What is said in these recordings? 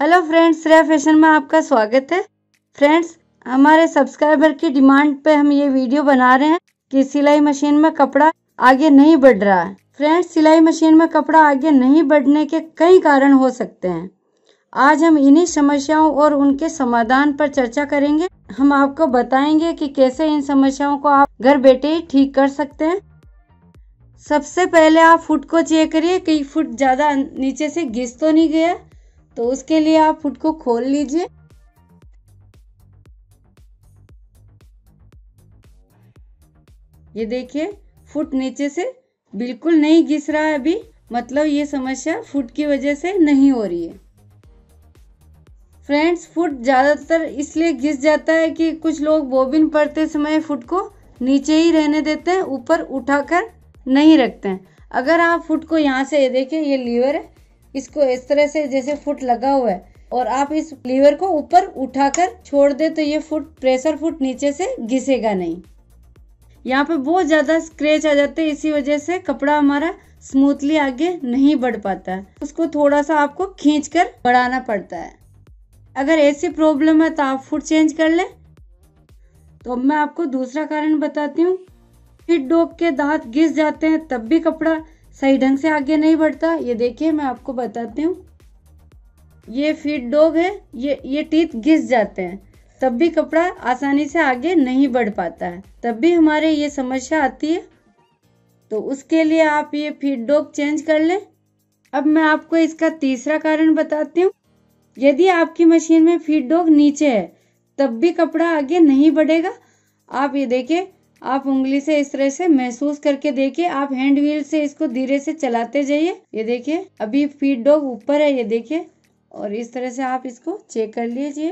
Hello friends Shreya fashion में आपका स्वागत है। फ्रेंड्स हमारे सब्सक्राइबर की डिमांड पे हम ये वीडियो बना रहे हैं कि सिलाई मशीन में कपड़ा आगे नहीं बढ़ रहा है। फ्रेंड्स सिलाई मशीन में कपड़ा आगे नहीं बढ़ने के कई कारण हो सकते हैं। आज हम इन्हीं समस्याओं और उनके समाधान पर चर्चा करेंगे। हम आपको बताएँगे कि कैसे इन समस्याओं को आप घर बैठे ही ठीक कर सकते हैं। सबसे पहले आप फुट को चेक करिए कि फुट ज़्यादा नीचे से घिस तो नहीं गया तो उसके लिए आप फुट को खोल लीजिए। ये देखिए, फुट नीचे से बिल्कुल नहीं घिस रहा है अभी मतलब ये समस्या फुट की वजह से नहीं हो रही है। फ्रेंड्स, फुट ज़्यादातर इसलिए घिस जाता है कि कुछ लोग बोबिन पड़ते समय फुट को नीचे ही रहने देते हैं, ऊपर उठाकर नहीं रखते हैं। अगर आप फुट को यहाँ से देखिए, ये लीवर है। इसको इस तरह से जैसे फुट लगा हुआ है और आप इस लीवर को ऊपर उठाकर छोड़ दे तो ये फुट, प्रेशर फुट नीचे से घिसेगा नहीं। यहाँ पे बहुत ज़्यादा स्क्रेच आ जाते हैं, इसी वजह से कपड़ा हमारा स्मूथली आगे नहीं बढ़ पाता है। उसको थोड़ा सा आपको खींच कर बढ़ाना पड़ता है। अगर ऐसी प्रॉब्लम है तो आप फुट चेंज कर ले। तो अब मैं आपको दूसरा कारण बताती हूँ। फिट डॉग के दांत घिस जाते हैं, तब भी कपड़ा सही ढंग से आगे नहीं बढ़ता। ये देखिए, मैं आपको बताती हूँ। ये फ़ीड डॉग है, ये ये टीथ घिस जाते हैं, तब भी कपड़ा आसानी से आगे नहीं बढ़ पाता है। तब भी हमारे ये समस्या आती है। तो उसके लिए आप ये फ़ीड डॉग चेंज कर लें। अब मैं आपको इसका तीसरा कारण बताती हूँ। यदि आपकी मशीन में फ़ीड डॉग नीचे है, तब भी कपड़ा आगे नहीं बढ़ेगा। आप ये देखिए आप उंगली से इस तरह से महसूस करके देखिए, आप हैंड व्हील से इसको धीरे से चलाते जाइए। ये देखिए, अभी फ़ीड डॉग ऊपर है, ये देखिए। और इस तरह से आप इसको चेक कर लीजिए।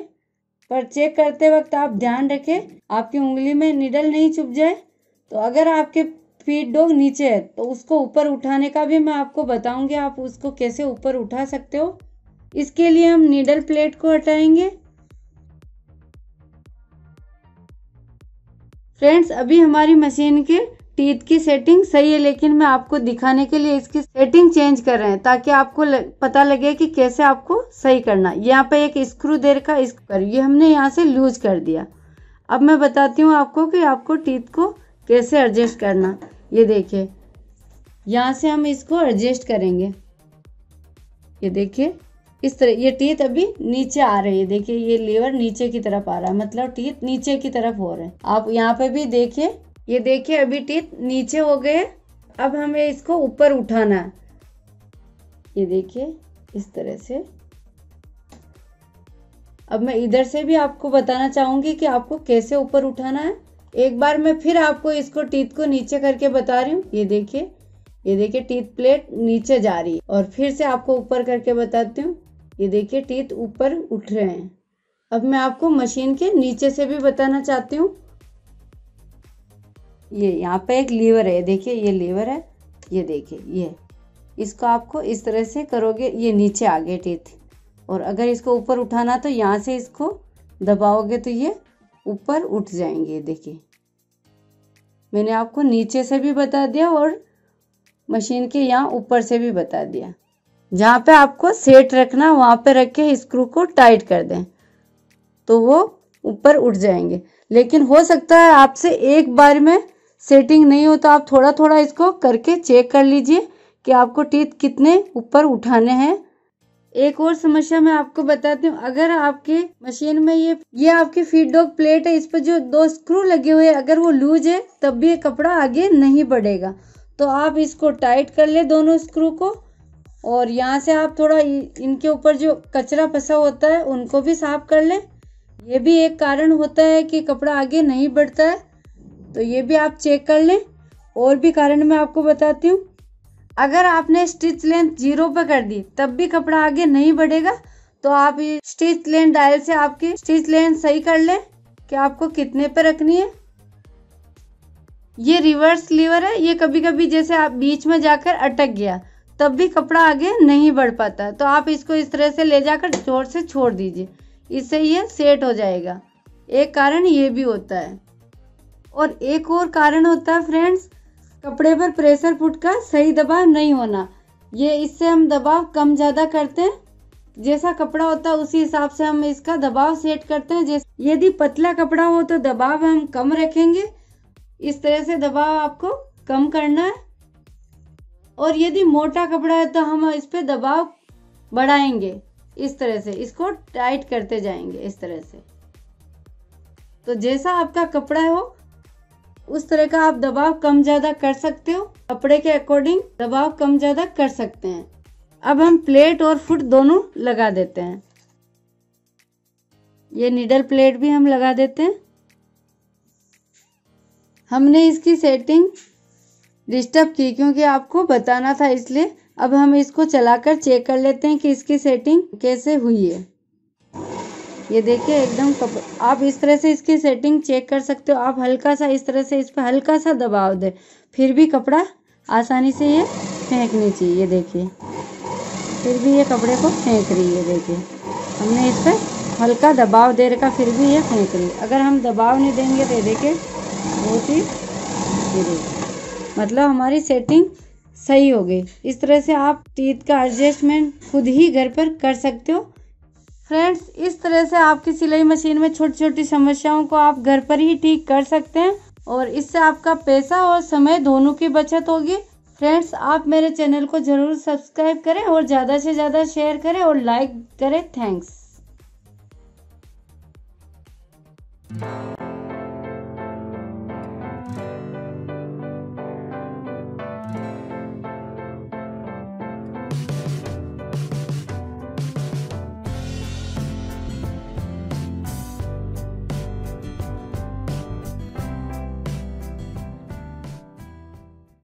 पर चेक करते वक्त आप ध्यान रखें, आपकी उंगली में निडल नहीं चुप जाए। तो अगर आपके फ़ीड डॉग नीचे है तो उसको ऊपर उठाने का भी मैं आपको बताऊँगी, आप उसको कैसे ऊपर उठा सकते हो। इसके लिए हम नीडल प्लेट को हटाएँगे। फ्रेंड्स अभी हमारी मशीन के टीथ की सेटिंग सही है लेकिन मैं आपको दिखाने के लिए इसकी सेटिंग चेंज कर रहे हैं ताकि आपको लग, पता लगे कि कैसे आपको सही करना यहाँ पे एक स्क्रू देर का कर ये हमने यहाँ से लूज कर दिया। अब मैं बताती हूँ आपको कि आपको टीथ को कैसे एडजस्ट करना ये देखिए यहाँ से हम इसको एडजस्ट करेंगे। ये देखिए इस तरह, ये टीथ अभी नीचे आ रही है। देखिए, ये लीवर नीचे की तरफ़ आ रहा है। मतलब टीथ नीचे की तरफ़ हो रहे हैं। आप यहाँ पे भी देखिए, ये देखिए, अभी टीथ नीचे हो गए अब हमें इसको ऊपर उठाना है। ये देखिए, इस तरह से। अब मैं इधर से भी आपको बताना चाहूँगी कि आपको कैसे ऊपर उठाना है। एक बार मैं फिर आपको इसको टीथ को नीचे करके बता रही हूँ। ये देखिए ये देखिए टीथ प्लेट नीचे जा रही है। और फिर से आपको ऊपर करके बताती हूँ। ये देखिए टीथ ऊपर उठ रहे हैं। अब मैं आपको मशीन के नीचे से भी बताना चाहती हूँ। ये यहाँ पे एक लीवर है। देखिए, ये लीवर है। ये देखिए, ये। इसको आपको इस तरह से करोगे, ये नीचे आ गए टीथ और अगर इसको ऊपर उठाना तो यहाँ से इसको दबाओगे तो ये ऊपर उठ जाएँगे। देखिए, मैंने आपको नीचे से भी बता दिया और मशीन के यहाँ ऊपर से भी बता दिया। जहाँ पे आपको सेट रखना वहाँ पे रख के स्क्रू को टाइट कर दें तो वो ऊपर उठ जाएँगे। लेकिन हो सकता है आपसे एक बार में सेटिंग नहीं हो तो आप थोड़ा थोड़ा इसको करके चेक कर लीजिए कि आपको टीथ कितने ऊपर उठाने हैं। एक और समस्या मैं आपको बताती हूँ, अगर आपके मशीन में ये ये आपकी फीडबैक प्लेट है, इस पर जो दो स्क्रू लगे हुए हैं, अगर वो लूज है, तब भी ये कपड़ा आगे नहीं बढ़ेगा। तो आप इसको टाइट कर ले दोनों स्क्रू को और यहाँ से आप थोड़ा इनके ऊपर जो कचरा फंसा होता है, उनको भी साफ़ कर लें। ये भी एक कारण होता है कि कपड़ा आगे नहीं बढ़ता है तो ये भी आप चेक कर लें। और भी कारण मैं आपको बताती हूँ। अगर आपने स्टिच लेंथ ज़ीरो पर कर दी, तब भी कपड़ा आगे नहीं बढ़ेगा तो आप ये स्टिच लेंथ डायल से आपकी स्टिच लेंथ सही कर लें कि आपको कितने पर रखनी है। ये रिवर्स लीवर है, ये कभी कभी जैसे आप बीच में जाकर अटक गया तब भी कपड़ा आगे नहीं बढ़ पाता। तो आप इसको इस तरह से ले जाकर ज़ोर से छोड़ दीजिए। इससे ये सेट हो जाएगा। एक कारण ये भी होता है। और एक और कारण होता है फ्रेंड्स, कपड़े पर प्रेशर फुट का सही दबाव नहीं होना। ये इससे हम दबाव कम ज़्यादा करते हैं। जैसा कपड़ा होता है, उसी हिसाब से हम इसका दबाव सेट करते हैं। जैसे यदि पतला कपड़ा हो तो दबाव हम कम रखेंगे। इस तरह से दबाव आपको कम करना है। और यदि मोटा कपड़ा है तो हम इस पर दबाव बढ़ाएँगे इस तरह से, इसको टाइट करते जाएँगे इस तरह से। तो जैसा आपका कपड़ा हो, उस तरह का आप दबाव कम ज़्यादा कर सकते हो। कपड़े के अकॉर्डिंग दबाव कम ज़्यादा कर सकते हैं। अब हम प्लेट और फुट दोनों लगा देते हैं। ये निडल प्लेट भी हम लगा देते हैं। हमने इसकी सेटिंग डिस्टर्ब की क्योंकि आपको बताना था इसलिए अब हम इसको चलाकर चेक कर लेते हैं कि इसकी सेटिंग कैसे हुई है। ये देखिए एकदम कप, आप इस तरह से इसकी सेटिंग चेक कर सकते हो। आप हल्का सा इस तरह से इस पर हल्का सा दबाव दें। फिर भी कपड़ा आसानी से ये फेंकनी चाहिए, ये देखिए। फिर भी ये कपड़े को फेंक रही है, देखिए। हमने इस पर हल्का दबाव दे रखा, फिर भी ये फेंक रही है। अगर हम दबाव नहीं देंगे तो देखिए बहुत ही मतलब हमारी सेटिंग सही हो गई। इस तरह से आप टीथ का एडजस्टमेंट खुद ही घर पर कर सकते हो। फ्रेंड्स इस तरह से आपकी सिलाई मशीन में छोटी छोटी समस्याओं को आप घर पर ही ठीक कर सकते हैं और इससे आपका पैसा और समय दोनों की बचत होगी। फ्रेंड्स आप मेरे चैनल को ज़रूर सब्सक्राइब करें और ज़्यादा से ज़्यादा शेयर करें और लाइक करें। थैंक्स